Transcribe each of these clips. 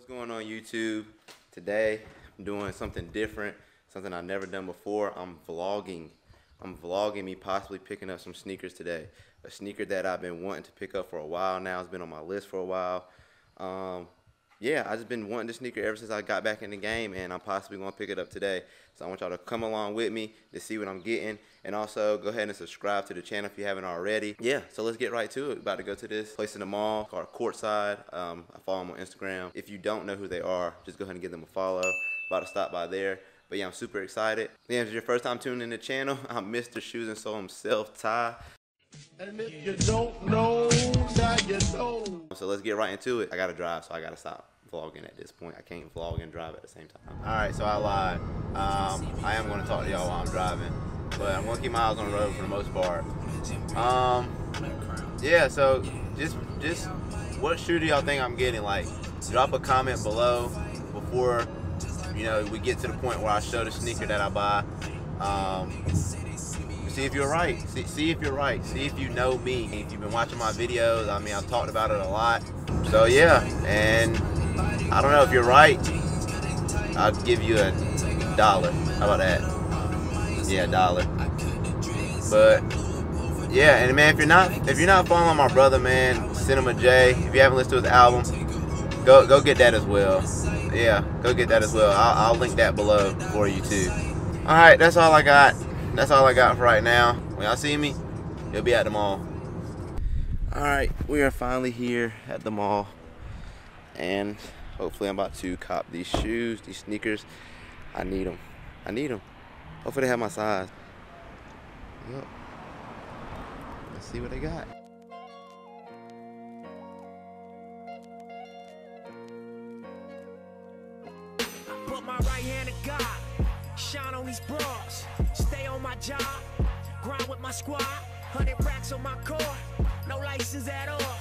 What's going on YouTube? Today I'm doing something different, something I've never done before. I'm vlogging. I'm vlogging me possibly picking up some sneakers today. A sneaker that I've been wanting to pick up for a while now. It's been on my list for a while. Um, yeah, I just been wanting this sneaker ever since I got back in the game, and I'm possibly to pick it up today. So I want y'all to come along with me to see what I'm getting, and also go ahead and subscribe to the channel if you haven't already. Yeah, so let's get right to it. About to go to this place in the mall called Courtside. Um, I follow them on Instagram. If you don't know who they are, just go ahead and give them a follow. About to stop by there. But yeah, I'm super excited. Yeah, if it's your first time tuning in the channel, I'm Mr. Shoes and Sole himself, Ty. And if you don't know, now you know. So let's get right into it. I gotta drive, so I gotta stop vlogging at this point. I can't vlog and drive at the same time. All right, so I lied. Um, I am gonna talk to y'all while I'm driving, but I'm gonna keep my eyes on the road for the most part. Um, yeah. So just, just what shoe do y'all think I'm getting? Like, drop a comment below before you know we get to the point where I show the sneaker that I buy. Um, see if you're right. See, see if you're right. See if you know me. If you've been watching my videos, I mean, I've talked about it a lot. So yeah, and I don't know if you're right. I'll give you a dollar. How about that? Yeah, dollar. But yeah, and man, if you're not if you're not following my brother, man, Cinema Jay, if you haven't listened to his album, go go get that as well. Yeah, go get that as well. I'll, I'll link that below for you too. All right, that's all I got. That's all I got for right now. When y'all see me, you'll be at the mall. All right, we are finally here at the mall, and hopefully I'm about to cop these shoes, these sneakers. I need them. I need them. Hopefully they have my size. Yep. Let's see what they got. Shine on these bras, stay on my job, grind with my squad, hundred racks on my car, no license at all,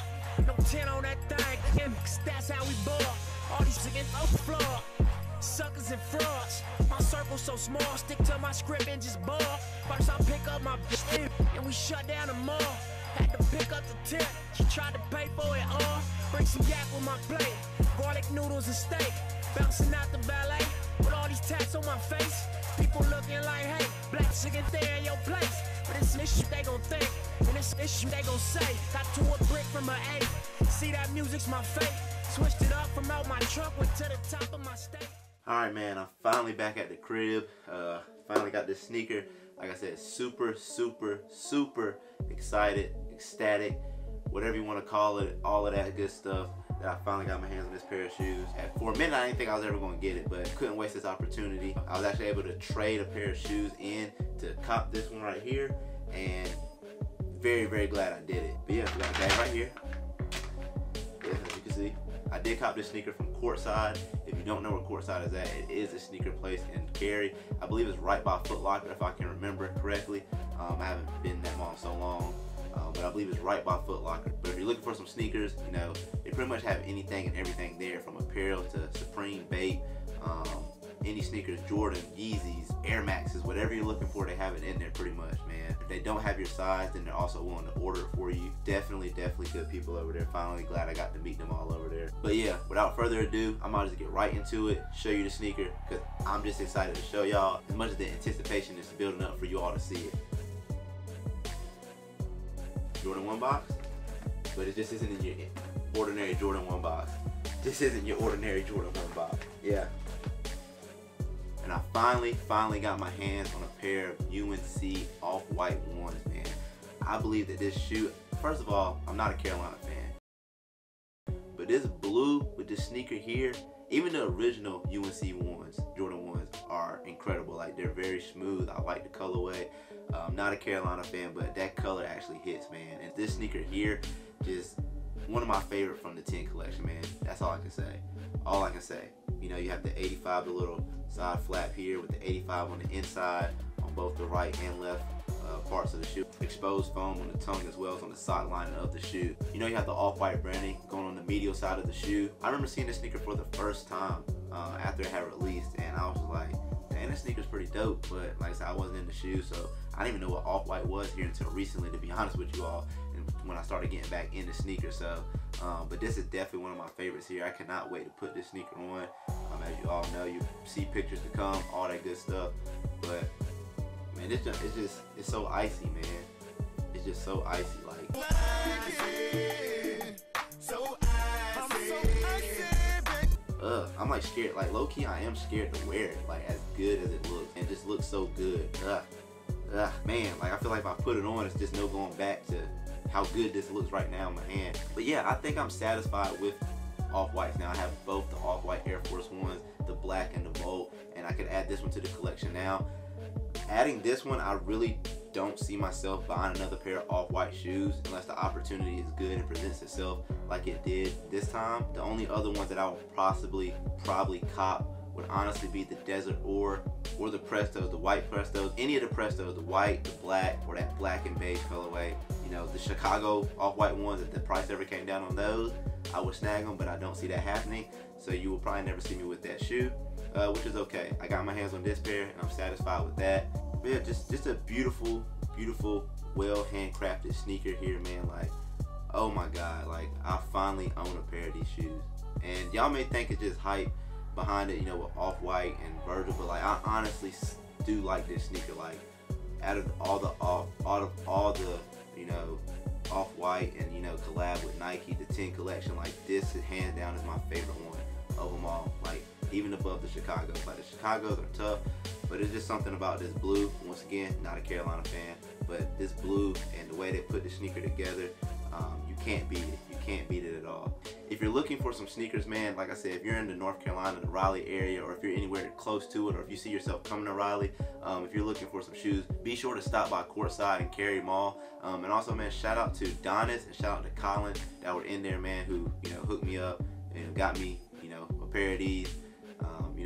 no 10 on that thing, cause that's how we ball. All these niggas off the floor, suckers and frauds. My circle so small, stick to my script and just ball. First I pick up my bitch, and we shut down the mall. Had to pick up the tip, she tried to pay for it all. Bring some yak with my plate, garlic noodles and steak. Bouncing out the ballet with all these tats on my face. People looking like, hey, black chicken there in your place. But it's this shit they gon' think, and it's this shit they gon' say. Got to a brick from an eight. See that music's my fate. Switched it up from out my trunk, went to the top of my state. All right, man. I'm finally back at the crib. Uh, finally got this sneaker. Like I said, super, super, super excited, ecstatic, whatever you want to call it. All of that good stuff. I finally got my hands on this pair of shoes. And for a minute, I didn't think I was ever going to get it, but couldn't waste this opportunity. I was actually able to trade a pair of shoes in to cop this one right here, and very, very glad I did it. But yeah, we got a bag right here. Yeah, as you can see. I did cop this sneaker from Courtside. If you don't know where Courtside is at, it is a sneaker place in Cary. I believe it's right by Foot Locker, if I can remember correctly. Um, I haven't been that mall so long, uh, but I believe it's right by Foot Locker. But if you're looking for some sneakers, you know, they pretty much have anything and everything there, from apparel to Supreme, Bait, um, any sneakers, Jordan, Yeezys, Air Maxes, whatever you're looking for, they have it in there pretty much, man. If they don't have your size, then they're also willing to order it for you. Definitely, definitely good people over there. Finally glad I got to meet them all over there. But yeah, without further ado, I'm about to get right into it, show you the sneaker, because I'm just excited to show y'all as much as the anticipation is building up for you all to see it. Jordan 1 box, but it just isn't in your ordinary Jordan 1 box. This isn't your ordinary Jordan 1 box. Yeah, and I finally, finally got my hands on a pair of UNC off-white ones, man. I believe that this shoe, first of all, I'm not a Carolina fan, but this blue with this sneaker here, even the original UNC ones, Jordan ones, incredible. Like they're very smooth. I like the colorway. I'm not a Carolina fan, but that color actually hits, man. And this sneaker here, just one of my favorite from the 10 collection, man. That's all I can say. All I can say. You know, you have the 85, the little side flap here with the 85 on the inside on both the right and left uh, parts of the shoe. Exposed foam on the tongue as well as on the side lining of the shoe. You know you have the off-white branding going on the medial side of the shoe. I remember seeing this sneaker for the first time uh, after it had released and I was like, dang, this sneaker's pretty dope. But like I said, I wasn't in the shoe, so I didn't even know what off-white was here until recently, to be honest with you all. And when I started getting back into sneakers. So, um, but this is definitely one of my favorites here. I cannot wait to put this sneaker on. Um, as you all know, you see pictures to come, all that good stuff. But man, it's just, it's just it's so icy, man. It's just so icy, like. Ugh, I'm like scared. Like low key, I am scared to wear it. Like as good as it looks, and just looks so good. Ugh, ugh, man. Like I feel like if I put it on, it's just no going back to how good this looks right now in my hand. But yeah, I think I'm satisfied with off-whites now. I have both the off-white Air Force Ones, the black and the Volt, and I could add this one to the collection now. Adding this one, I really don't see myself buying another pair of off-white shoes unless the opportunity is good and presents itself like it did this time. The only other ones that I would possibly probably cop would honestly be the Desert Ore or the Prestos, the white Prestos. Any of the Prestos, the white, the black, or that black and beige colorway. You know, the Chicago off-white ones, if the price ever came down on those, I would snag them, but I don't see that happening. So you will probably never see me with that shoe, uh, which is okay. I got my hands on this pair, and I'm satisfied with that. Yeah, just, just a beautiful, beautiful, well handcrafted sneaker here, man. Like, oh my God, like I finally own a pair of these shoes. And y'all may think it's just hype behind it, you know, with Off-White and Virgil, but like I honestly do like this sneaker. Like, out of all the off, out of all the you know, Off-White and, you know, collab with Nike, the 10 collection, like this, hands down, is my favorite one of them all. Like, even above the Chicago. Like, the Chicago's are tough, but it's just something about this blue. Once again, not a Carolina fan, but this blue and the way they put the sneaker together, um, you can't beat it. You can't beat it at all. If you're looking for some sneakers, man, like I said, if you're in the North Carolina, the Raleigh area, or if you're anywhere close to it, or if you see yourself coming to Raleigh, um, if you're looking for some shoes, be sure to stop by Courtside and Cary Mall. Um, and also, man, shout out to Donis and shout out to Colin that were in there, man, who you know hooked me up and got me, you know, a pair of these.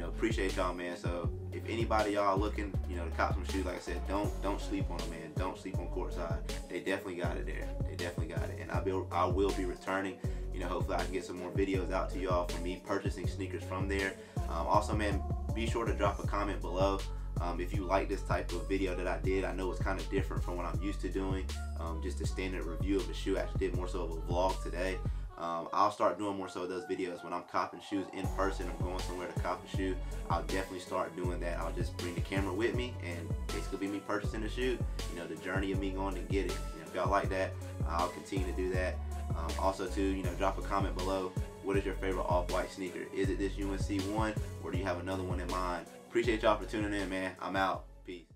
Know, appreciate y'all, man. So if anybody y'all looking, you know, to cop some shoes, like I said, don't don't sleep on them, man. Don't sleep on Courtside. They definitely got it there. They definitely got it, and I will be I will be returning. You know, hopefully I can get some more videos out to y'all for me purchasing sneakers from there. Um, also, man, be sure to drop a comment below. Um, if you like this type of video that I did, I know it's kind of different from what I'm used to doing. Um, just a standard review of a shoe. I actually did more so of a vlog today. Um, I'll start doing more so of those videos when I'm copping shoes in person. I'm going somewhere to cop a shoe. I'll definitely start doing that. I'll just bring the camera with me and basically be me purchasing the shoe. You know, the journey of me going to get it. You know, if y'all like that, I'll continue to do that. Um, also, too, you know, drop a comment below. What is your favorite off-white sneaker? Is it this UNC one, or do you have another one in mind? Appreciate y'all for tuning in, man. I'm out. Peace.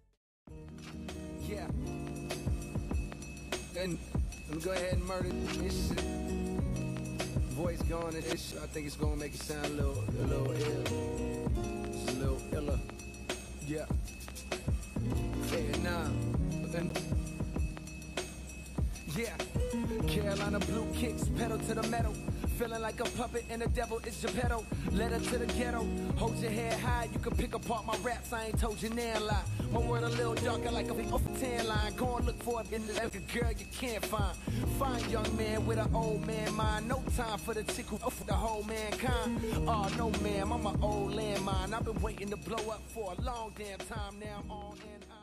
Yeah. And me go ahead and murder this shit. Voice going and this. I think it's gonna make it sound a little, a little ill. Just a little iller. Yeah. Yeah, nah. Yeah. Carolina blue kicks, pedal to the metal. Feeling like a puppet and the devil is Geppetto. Letter to the ghetto. Hold your head high, you can pick apart my raps. I ain't told you now lie. My word a little darker like a off tan line. Go and look for it in the like a girl you can't find. Fine young man with an old man mind. No time for the chick who uh, off the whole mankind. Oh no ma'am, I'm an old landmine. I've been waiting to blow up for a long damn time now. On and on.